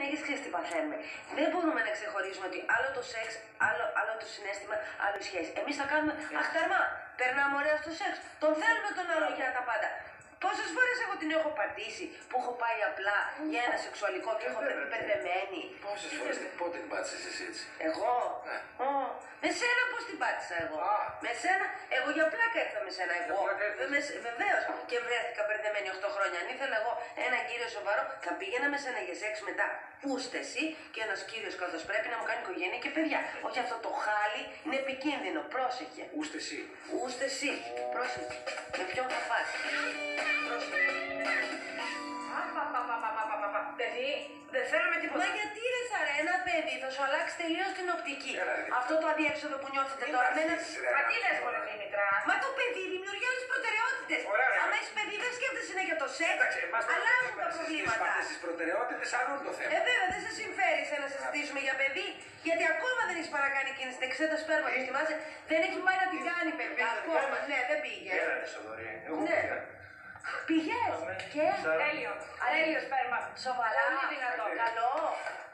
γυναίκε ξέρει τι παθαίνουμε. Δεν μπορούμε να ξεχωρίζουμε ότι άλλο το σεξ, άλλο, άλλο το συνέστημα, άλλο η σχέση. Εμείς θα κάνουμε αχταρμά. Περνάμε ωραία στο σεξ. Τον θέλουμε τον άλλο για τα πάντα. Πόσες φορές εγώ την έχω πατήσει που έχω πάει απλά για ένα σεξουαλικό και έχω βρεθεί μπερδεμένη. Πόσες φορές πότε την πάτησες εσύ έτσι; Εγώ; Ναι. Ω, με σένα πώ την πάτησα εγώ. Α. Με σένα, εγώ για πλάκα ήρθα με σένα εγώ. πλάκα ήρθες. Βεβαίω. Και βρέθηκα μπερδεμένη 8 χρόνια. Αν ήθελα εγώ ένα κύριο σοβαρό, θα πήγαινα με σένα για σεξ μετά. Πούστε εσύ και ένα κύριο καθώ πρέπει να μου κάνει οικογένεια και παιδιά. Όχι αυτό το χάλι είναι επικίνδυνο. Πρόσεχε. Ούστε εσύ. Ούστε εσύ. Πρόσεχε. Με ποιον θα πας. Πρόσεχε. Απαπαπαπαπαπαπα. Παιδί, δεν θέλω με τίποτα. Μα γιατί ρε Σαρέ, ένα παιδί θα σου αλλάξει τελείως την οπτική. Έλα, ρε. Αυτό το αδιέξοδο που νιώθετε Μην τώρα με ένα. βάζεις, ρε. Μα τι λες μωρέ Δήμητρα; Μα το παιδί δημιουργεί άλλε προτεραιότητες. Ωραία, ρε. Αν έχεις παιδί, δεν σκέφτεσαι είναι για το σεξ. Εντάξει, εμάς δεν Αλλάζουν τα μας προβλήματα. Αυτές τις προτεραιότητες άλλον το θέμα. Ε, βέβαια, δεν σε συμφέρει σε να συζητήσουμε για παιδί, γιατί ακόμα δεν έχεις παρακάνει εκείνη την εξέταση σπέρμα. Και θυμάσαι, δεν έχει πάει να την κάνει παιδί. Ακόμα, ναι, δεν πήγε. Έλα ρε Σοδωρή. Εγώ Ναι. πήγα. Πήγε και. Τέλειο. Τέλειο σπέρμα. Σοβαρά. Πολύ δυνατό. Καλό.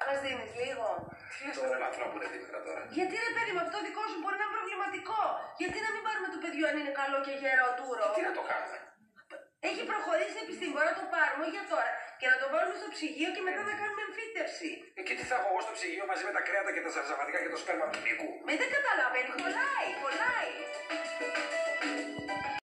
Μας δίνεις λίγο. Τώρα ελαφρά που είναι Δήμητρα τώρα. Γιατί ρε παιδί μου, αυτό δικό σου μπορεί να είναι προβληματικό. Γιατί να μην πάρουμε το παιδιό αν είναι καλό και γεροντούρο. Τι να το κάνουμε; Έχει προχωρήσει η επιστήμη, μπορεί να το πάρουμε όχι για τώρα. Και να το βάλουμε στο ψυγείο και μετά να κάνουμε εμφύτευση. Ε, και τι θα έχω εγώ στο ψυγείο μαζί με τα κρέατα και τα ζαρζαβατικά και το σπέρμα του Νίκου. Με δεν καταλαβαίνεις, κολλάει, κολλάει.